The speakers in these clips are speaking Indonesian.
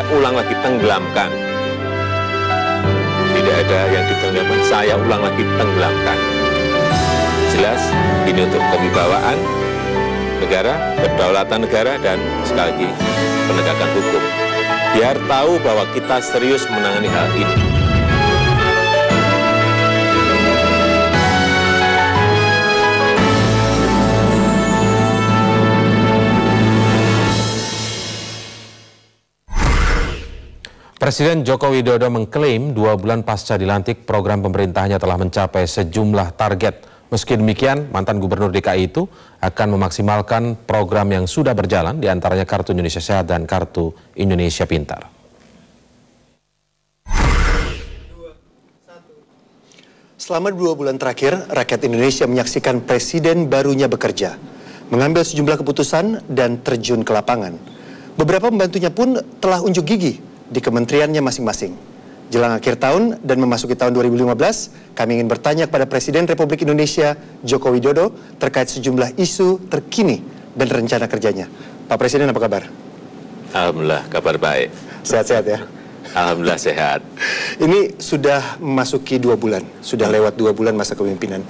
saya ulang lagi tenggelamkan. Tidak ada yang ditenggelamkan, saya ulang lagi tenggelamkan. Jelas, ini untuk kewibawaan negara, kedaulatan negara, dan sekali lagi penegakan hukum. Biar tahu bahwa kita serius menangani hal ini. Presiden Joko Widodo mengklaim dua bulan pasca dilantik program pemerintahnya telah mencapai sejumlah target. Meski demikian, mantan gubernur DKI itu akan memaksimalkan program yang sudah berjalan, di antaranya Kartu Indonesia Sehat dan Kartu Indonesia Pintar. Selama dua bulan terakhir, rakyat Indonesia menyaksikan presiden barunya bekerja, mengambil sejumlah keputusan dan terjun ke lapangan. Beberapa pembantunya pun telah unjuk gigi di kementeriannya masing-masing. Jelang akhir tahun dan memasuki tahun 2015, kami ingin bertanya kepada Presiden Republik Indonesia Joko Widodo terkait sejumlah isu terkini dan rencana kerjanya. Pak Presiden apa kabar? Alhamdulillah, kabar baik. Sehat-sehat ya? Alhamdulillah sehat. Ini sudah memasuki dua bulan, sudah lewat dua bulan masa kepemimpinan.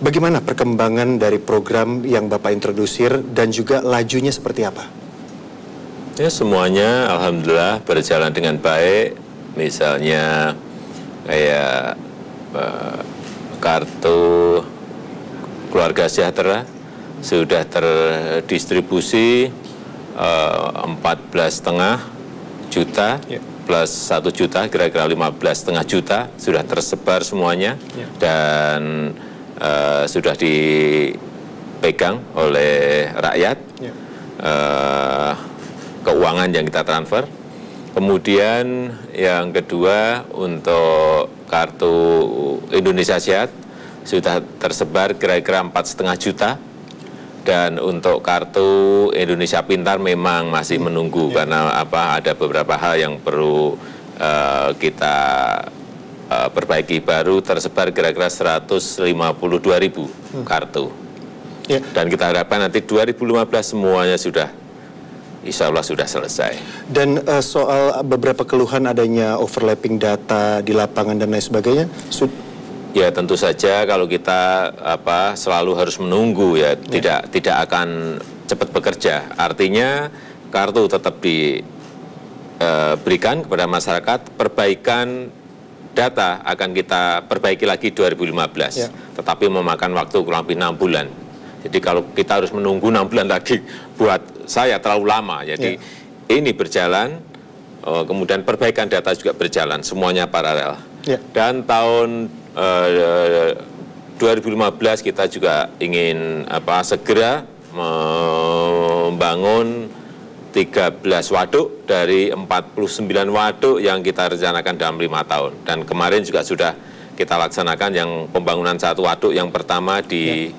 Bagaimana perkembangan dari program yang Bapak introdusir dan juga lajunya seperti apa? Ya semuanya alhamdulillah berjalan dengan baik. Misalnya kayak eh, kartu keluarga sejahtera sudah terdistribusi eh, empat belas setengah juta Ya. plus satu juta kira-kira lima belas setengah juta sudah tersebar semuanya Ya. dan eh, sudah dipegang oleh rakyat Ya. eh, keuangan yang kita transfer. Kemudian yang kedua untuk kartu Indonesia Sehat sudah tersebar kira-kira empat setengah juta. Dan untuk kartu Indonesia Pintar memang masih menunggu karena apa ada beberapa hal yang perlu eh, kita eh, perbaiki. Baru tersebar kira-kira 152 ribu kartu. Ya. dan kita harapkan nanti 2015 semuanya sudah insya Allah sudah selesai. Dan eh, soal beberapa keluhan adanya overlapping data di lapangan dan lain sebagainya, Ya tentu saja kalau kita apa selalu harus menunggu ya, tidak tidak akan cepat bekerja. Artinya kartu tetap diberikan kepada masyarakat, perbaikan data akan kita perbaiki lagi 2015. Ya. Tetapi memakan waktu kurang lebih enam bulan. Jadi kalau kita harus menunggu enam bulan lagi buat saya terlalu lama. Jadi ini berjalan, eh, kemudian perbaikan data juga berjalan, semuanya paralel. Ya. Dan tahun eh, 2015 kita juga ingin apa segera membangun 13 waduk dari 49 waduk yang kita rencanakan dalam lima tahun. Dan kemarin juga sudah kita laksanakan yang pembangunan satu waduk yang pertama di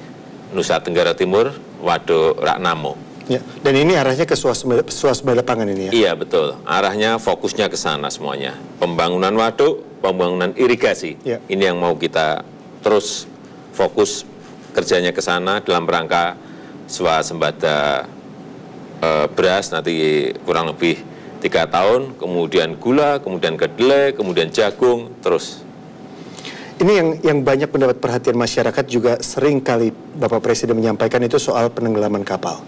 Nusa Tenggara Timur, Waduk Raknamo. ya. Dan ini arahnya ke swasembada, swasembada pangan ini ya. Iya betul, arahnya fokusnya ke sana semuanya. Pembangunan waduk, pembangunan irigasi. Ya. Ini yang mau kita terus fokus kerjanya ke sana dalam rangka swasembada eh, beras nanti kurang lebih tiga tahun, kemudian gula, kemudian kedelai, kemudian jagung, terus. Ini yang yang banyak mendapat perhatian masyarakat juga sering kali Bapak Presiden menyampaikan itu soal penenggelaman kapal.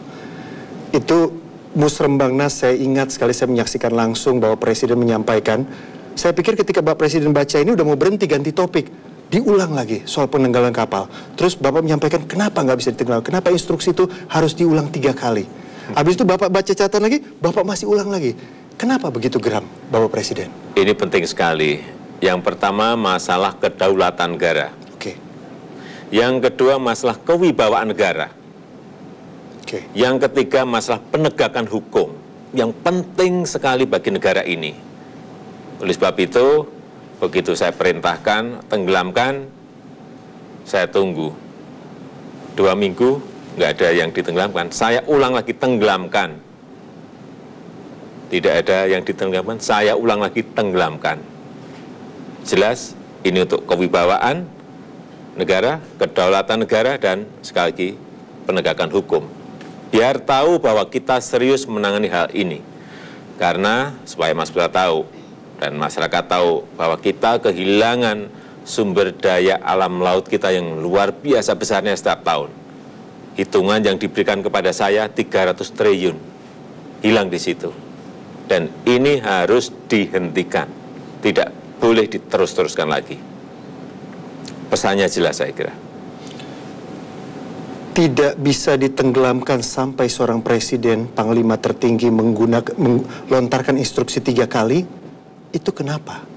Itu Musrembangnas saya ingat sekali saya menyaksikan langsung bahwa Presiden menyampaikan. Saya pikir ketika Bapak Presiden baca ini udah mau berhenti ganti topik. Diulang lagi soal penenggelaman kapal. Terus Bapak menyampaikan kenapa nggak bisa ditenggelam? Kenapa instruksi itu harus diulang tiga kali? Habis itu Bapak baca catatan lagi, Bapak masih ulang lagi. Kenapa begitu geram Bapak Presiden? Ini penting sekali. Yang pertama masalah kedaulatan negara. Oke, Yang kedua masalah kewibawaan negara. oke. Yang ketiga masalah penegakan hukum yang penting sekali bagi negara ini. Oleh sebab itu, begitu saya perintahkan, tenggelamkan, saya tunggu. Dua minggu, nggak ada yang ditenggelamkan. Saya ulang lagi tenggelamkan. Tidak ada yang ditenggelamkan, saya ulang lagi tenggelamkan. Jelas, ini untuk kewibawaan negara, kedaulatan negara, dan sekali lagi penegakan hukum. Biar tahu bahwa kita serius menangani hal ini. Karena supaya Mas Bro tahu dan masyarakat tahu bahwa kita kehilangan sumber daya alam laut kita yang luar biasa besarnya setiap tahun. Hitungan yang diberikan kepada saya 300 triliun hilang di situ. Dan ini harus dihentikan. Tidak boleh diterus-teruskan lagi. Pesannya jelas saya kira. Tidak bisa ditenggelamkan sampai seorang presiden, panglima tertinggi menggunakan melontarkan instruksi tiga kali. Itu kenapa?